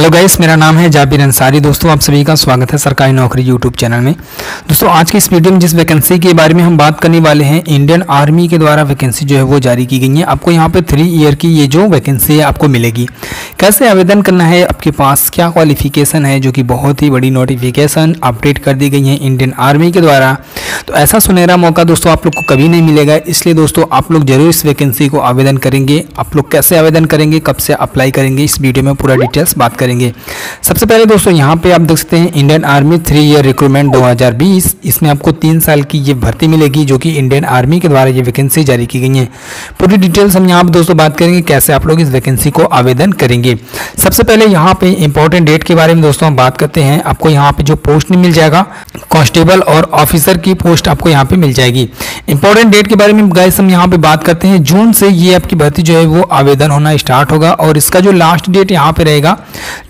Hello guys मेरा नाम है जाबिर अंसारी। दोस्तों, आप सभी का स्वागत है सरकारी नौकरी यूट्यूब चैनल में। दोस्तों, आज की इस वीडियो में जिस वैकेंसी के बारे में हम बात करने वाले हैं इंडियन आर्मी के द्वारा वैकेंसी जो है वो जारी की गई है। आपको यहाँ पे थ्री ईयर की ये जो वैकेंसी है, आपको मिलेगी। कैसे आवेदन करना है, आपके पास क्या क्वालिफिकेशन है, जो कि बहुत ही बड़ी नोटिफिकेशन अपडेट कर दी गई है इंडियन आर्मी के द्वारा। तो ऐसा सुनहरा मौका दोस्तों आप लोग को कभी नहीं मिलेगा। इसलिए दोस्तों आप लोग ज़रूर इस वैकेंसी को आवेदन करेंगे। आप लोग कैसे आवेदन करेंगे, कब से अप्लाई करेंगे, इस वीडियो में पूरा डिटेल्स बात करेंगे। सबसे पहले दोस्तों यहाँ पे आप देख सकते हैं Indian army three year recruitment 2020 इसमें आपको तीन साल की ये भर्ती मिलेगी जो कि इंडियन आर्मी के द्वारा ये वैकेंसी जारी की गई है। पूरी डिटेल्स हम यहाँ पर दोस्तों बात करेंगे कैसे आप लोग इस वैकेंसी को आवेदन करेंगे। सबसे पहले यहाँ पे इंपॉर्टेंट डेट के बारे में दोस्तों हम बात करते हैं। आपको यहाँ पे जो पोस्ट नहीं मिल जाएगा कांस्टेबल और ऑफिसर की पोस्ट आपको यहाँ पे मिल जाएगी। इंपॉर्टेंट डेट के बारे में गाइस हम यहाँ पे बात करते हैं। जून से ये आपकी भर्ती जो है वो आवेदन होना स्टार्ट होगा और इसका जो लास्ट डेट यहाँ पे रहेगा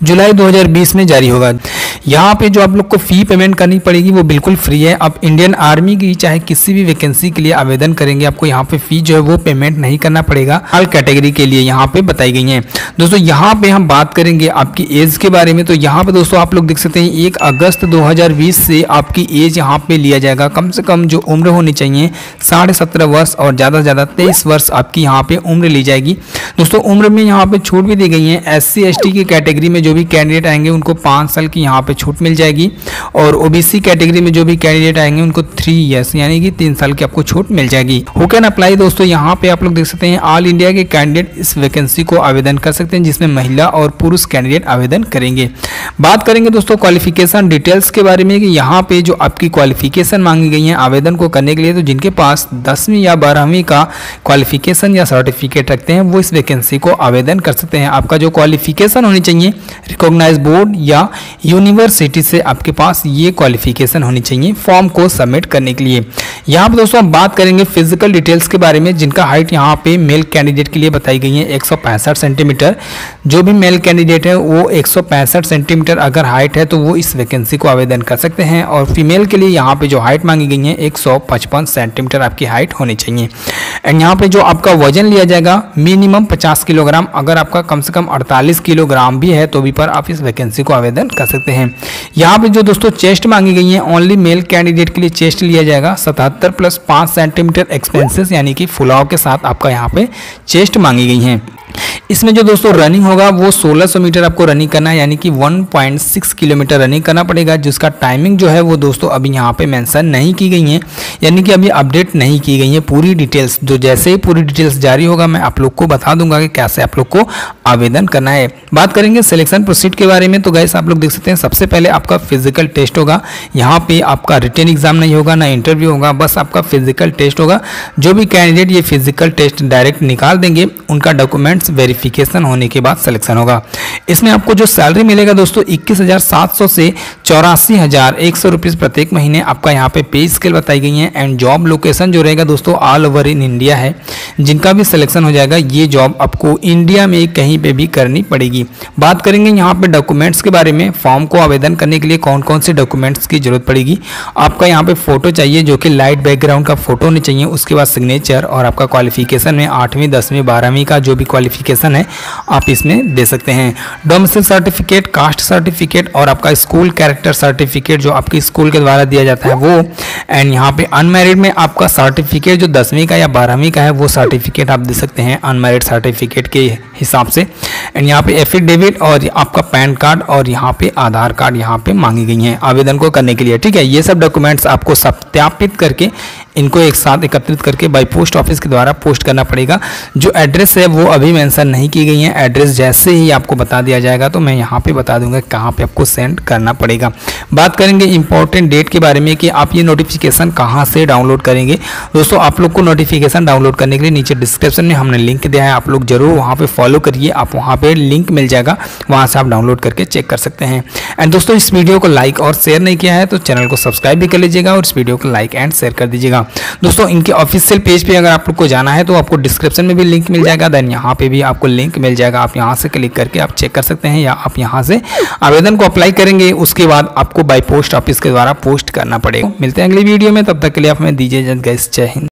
जुलाई 2020 में जारी होगा। यहाँ पे जो आप लोग को फ़ी पेमेंट करनी पड़ेगी, वो बिल्कुल फ्री है। आप इंडियन आर्मी की चाहे किसी भी वैकेंसी के लिए आवेदन करेंगे, आपको यहाँ पे फ़ी जो है वो पेमेंट नहीं करना पड़ेगा। हर कैटेगरी के लिए यहाँ पे बताई गई है। दोस्तों, यहाँ पे हम बात करेंगे आपकी एज के बारे में। तो यहाँ पे दोस्तों, आप लोग देख सकते हैं, एक अगस्त दो हज़ार बीस से आपकी एज यहाँ पे लिया जाएगा। कम से कम जो उम्र होनी चाहिए, साढ़े सत्रह वर्ष और ज़्यादा से ज़्यादा तेईस वर्ष आपकी यहाँ पे उम्र ली जाएगी। दोस्तों, उम्र में यहाँ पे छूट भी दी गई है। एस सी की कैटेगरी में जो भी कैंडिडेट आएँगे, उनको पाँच साल की यहाँ पे छूट मिल जाएगी। और ओबीसी कैटेगरी में जो भी कैंडिडेट आएँगे, उनको थ्री ईयर्स यानी कि तीन साल की आपको छूट मिल जाएगी। हु कैन अप्लाई दोस्तों? यहाँ पे आप लोग देख सकते हैं ऑल इंडिया के कैंडिडेट इस वैकेंसी को आवेदन कर सकते हैं, जिसमें महिला और पुरुष कैंडिडेट आवेदन करेंगे। बात करेंगे दोस्तों क्वालिफिकेशन डिटेल्स के बारे में, कि यहाँ पे जो आपकी क्वालिफिकेशन मांगी गई है आवेदन को करने के लिए तो जिनके पास दसवीं या बारहवीं का क्वालिफिकेशन या सर्टिफिकेट रखते हैं, वो इस वैकेंसी को आवेदन कर सकते हैं। आपका जो क्वालिफिकेशन होनी चाहिए रिकॉग्नाइज बोर्ड या यूनिवर्सिटी से आपके पास ये क्वालिफिकेशन होनी चाहिए फॉर्म को सबमिट करने के लिए। यहाँ पर दोस्तों हम बात करेंगे फ़िज़िकल डिटेल्स के बारे में, जिनका हाइट यहाँ पे मेल कैंडिडेट के लिए बताई गई है, एक सौ पैंसठ सेंटीमीटर जो भी मेल कैंडिडेट है, वो एक सौ पैंसठ सेंटीमीटर अगर हाइट है तो वो इस वैकेंसी को आवेदन कर सकते हैं। और फीमेल के लिए यहाँ पे जो हाइट मांगी गई है, एक सौ पचपन सेंटीमीटर आपकी हाइट होनी चाहिए। एंड यहाँ पे जो आपका वज़न लिया जाएगा मिनिमम 50 किलोग्राम। अगर आपका कम से कम 48 किलोग्राम भी है तो भी पर आप इस वैकेंसी को आवेदन कर सकते हैं। यहाँ पे जो दोस्तों चेस्ट मांगी गई है ओनली मेल कैंडिडेट के लिए चेस्ट लिया जाएगा। सतहत्तर प्लस पाँच सेंटीमीटर एक्सपेंसेस यानी कि फुलाव के साथ आपका यहाँ पे चेस्ट मांगी गई है। इसमें जो दोस्तों रनिंग होगा, वो 1600 मीटर आपको रनिंग करना है, यानी कि 1.6 किलोमीटर रनिंग करना पड़ेगा, जिसका टाइमिंग जो है वो दोस्तों अभी यहाँ पे मेंशन नहीं की गई है। यानी कि अभी अपडेट नहीं की गई है पूरी डिटेल्स जो जैसे ही पूरी डिटेल्स जारी होगा, मैं आप लोग को बता दूँगा कि कैसे आप लोग को आवेदन करना है। बात करेंगे सिलेक्शन प्रोसीड के बारे में। तो गैस आप लोग देख सकते हैं, सबसे पहले आपका फ़िज़िकल टेस्ट होगा। यहाँ पे आपका रिटर्न एग्ज़ाम नहीं होगा, ना इंटरव्यू होगा, बस आपका फ़िज़िकल टेस्ट होगा। जो भी कैंडिडेट ये फ़िज़िकल टेस्ट डायरेक्ट निकाल देंगे, उनका डॉक्यूमेंट्स वेरिफिकेशन होने के बाद सिलेक्शन होगा। इसमें आपको जो सैलरी मिलेगा दोस्तों, इक्कीस सौ चौरासी हज़ार एक सौ प्रत्येक महीने आपका यहाँ पे पे स्केल बताई गई है। एंड जॉब लोकेशन जो रहेगा दोस्तों ऑल ओवर इन इंडिया है। जिनका भी सिलेक्शन हो जाएगा, ये जॉब आपको इंडिया में कहीं पे भी करनी पड़ेगी। बात करेंगे यहाँ पे डॉक्यूमेंट्स के बारे में। फॉर्म को आवेदन करने के लिए कौन कौन से डॉक्यूमेंट्स की ज़रूरत पड़ेगी? आपका यहाँ पे फ़ोटो चाहिए जो कि लाइट बैकग्राउंड का फ़ोटो होनी चाहिए, उसके बाद सिग्नेचर और आपका क्वालिफिकेशन में आठवीं, दसवीं, बारहवीं का जो भी क्वालिफिकेशन है, आप इसमें दे सकते हैं। डोमिसल सर्टिफिकेट कास्ट सर्टिफिकेट और आपका स्कूल कैरेक्टर सर्टिफिकेट जो आपके स्कूल के द्वारा दिया जाता है, वो। एंड यहाँ पे अनमेरिड में आपका सर्टिफिकेट जो दसवीं का या बारहवीं का है, वो सर्टिफिकेट आप दे सकते हैं। अनमेरिड सर्टिफिकेट के हिसाब से grazie. एंड यहाँ पे एफिडेविट और आपका पैन कार्ड और यहाँ पे आधार कार्ड यहाँ पे मांगी गई हैं आवेदन को करने के लिए। ठीक है, ये सब डॉक्यूमेंट्स आपको सत्यापित करके इनको एक साथ एकत्रित करके बाई पोस्ट ऑफ़िस के द्वारा पोस्ट करना पड़ेगा। जो एड्रेस है वो अभी मेंशन नहीं की गई है। एड्रेस जैसे ही आपको बता दिया जाएगा तो मैं यहाँ पे बता दूँगा कहाँ पे आपको सेंड करना पड़ेगा। बात करेंगे इंपॉर्टेंट डेट के बारे में कि आप ये नोटिफिकेशन कहाँ से डाउनलोड करेंगे। दोस्तों, आप लोग को नोटिफिकेशन डाउनलोड करने के लिए नीचे डिस्क्रिप्शन में हमने लिंक दिया है। आप लोग ज़रूर वहाँ पर फॉलो करिए। आप वहाँ पर लिंक मिल जाएगा, वहाँ से आप डाउनलोड करके चेक कर सकते हैं। एंड दोस्तों, इस वीडियो को लाइक और शेयर नहीं किया है तो चैनल को सब्सक्राइब भी कर लीजिएगा और इस वीडियो को लाइक एंड शेयर कर दीजिएगा। दोस्तों, इनके ऑफिशियल पेज पर अगर आप लोग को जाना है तो आपको डिस्क्रिप्शन में भी लिंक मिल जाएगा, देन यहाँ पे भी आपको लिंक मिल जाएगा। आप यहाँ से क्लिक करके आप चेक कर सकते हैं या आप यहाँ से आवेदन को अप्लाई करेंगे, उसके बाद आपको बाई पोस्ट ऑफ़िस के द्वारा पोस्ट करना पड़ेगा। मिलते हैं अगली वीडियो में, तब तक के लिए आप हमें दीजिए जय हिंद।